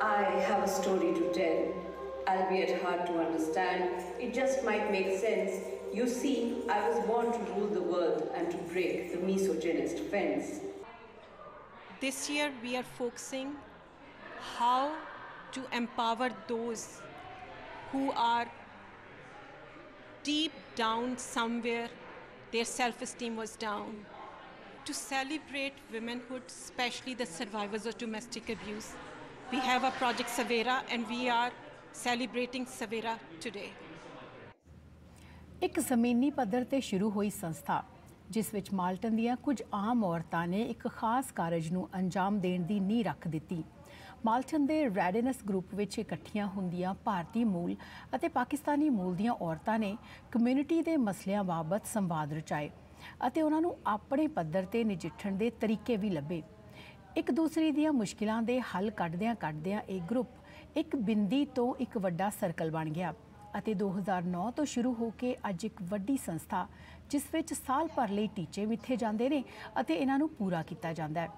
I have a story to tell. Albeit hard to understand, it just might make sense. You see, I was born to rule the world and to break the misogynist fence. This year we are focusing how to empower those who are deep down somewhere their self-esteem was down to celebrate womanhood especially the survivors of domestic abuse we have a project savera and we are celebrating savera today. ਇੱਕ ਜ਼ਮੀਨੀ ਪੱਧਰ ਤੇ ਸ਼ੁਰੂ ਹੋਈ ਸੰਸਥਾ, ਜਿਸ ਵਿੱਚ Malton ਦੀਆਂ ਕੁਝ ਆਮ ਔਰਤਾਂ ਨੇ ਇੱਕ ਖਾਸ ਕਾਰਜ ਨੂੰ ਅੰਜਾਮ ਦੇਣ ਦੀ ਨੀਂਹ ਰੱਖ ਦਿੱਤੀ। ਮਾਲਟਨ ਦੇ ਰੈਡਨਸ ਗਰੁੱਪ ਵਿੱਚ ਇਕੱਠੀਆਂ ਹੁੰਦੀਆਂ ਭਾਰਤੀ ਮੂਲ ਅਤੇ ਪਾਕਿਸਤਾਨੀ ਮੂਲ ਦੀਆਂ ਔਰਤਾਂ ਨੇ ਕਮਿਊਨਿਟੀ ਦੇ ਮਸਲਿਆਂ ਬਾਬਤ ਸੰਵਾਦ ਰਚਾਏ ਅਤੇ ਉਹਨਾਂ ਨੂੰ ਆਪਣੇ ਪੱਧਰ ਤੇ ਨਜਿੱਠਣ ਦੇ ਤਰੀਕੇ ਵੀ ਲੱਭੇ। ਇੱਕ ਦੂਸਰੇ ਦੀਆਂ ਮੁਸ਼ਕਿਲਾਂ ਦੇ ਹੱਲ ਕੱਢਦਿਆਂ ਕੱਢਦਿਆਂ ਇਹ ਗਰੁੱਪ ਇੱਕ ਬਿੰਦੀ ਤੋਂ ਇੱਕ ਵੱਡਾ ਸਰਕਲ ਬਣ ਗਿਆ ਅਤੇ 2009 ਤੋਂ ਸ਼ੁਰੂ ਹੋ ਕੇ ਅੱਜ ਇੱਕ ਵੱਡੀ ਸੰਸਥਾ, ਜਿਸ ਵਿੱਚ ਸਾਲ ਭਰ ਲਈ ਟੀਚੇ ਮਿੱਥੇ ਜਾਂਦੇ ਨੇ ਅਤੇ ਇਹਨਾਂ ਨੂੰ ਪੂਰਾ ਕੀਤਾ ਜਾਂਦਾ ਹੈ।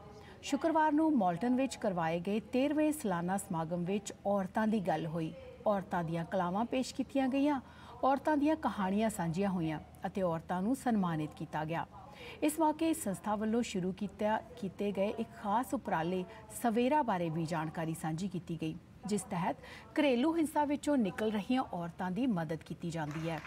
ਸ਼ੁੱਕਰਵਾਰ ਨੂੰ ਮਾਲਟਨ ਵਿੱਚ ਕਰਵਾਏ ਗਏ 13ਵੇਂ ਸਾਲਾਨਾ ਸਮਾਗਮ ਵਿੱਚ ਔਰਤਾਂ ਦੀ ਗੱਲ ਹੋਈ। ਔਰਤਾਂ ਦੀਆਂ ਕਲਾਵਾਂ ਪੇਸ਼ ਕੀਤੀਆਂ ਗਈਆਂ। ਔਰਤਾਂ ਦੀਆਂ ਕਹਾਣੀਆਂ ਸਾਂਝੀਆਂ ਹੋਈਆਂ ਅਤੇ ਔਰਤਾਂ ਨੂੰ ਸਨਮਾਨਿਤ ਕੀਤਾ ਗਿਆ। ਇਸ ਮੌਕੇ ਇਸ ਸੰਸਥਾ ਵੱਲੋਂ ਸ਼ੁਰੂ ਕੀਤਾ, ਕੀਤੇ ਗਏ ਇੱਕ ਖਾਸ ਉਪਰਾਲੇ ਸਵੇਰਾ ਬਾਰੇ ਵੀ ਜਾਣਕਾਰੀ ਸਾਂਝੀ ਕੀਤੀ ਗਈ, ਜਿਸ ਤਹਿਤ ਘਰੇਲੂ ਹਿੰਸਾ ਵਿੱਚੋਂ ਨਿਕਲ ਰਹੀਆਂ ਔਰਤਾਂ ਦੀ ਮਦਦ ਕੀਤੀ ਜਾਂਦੀ ਹੈ।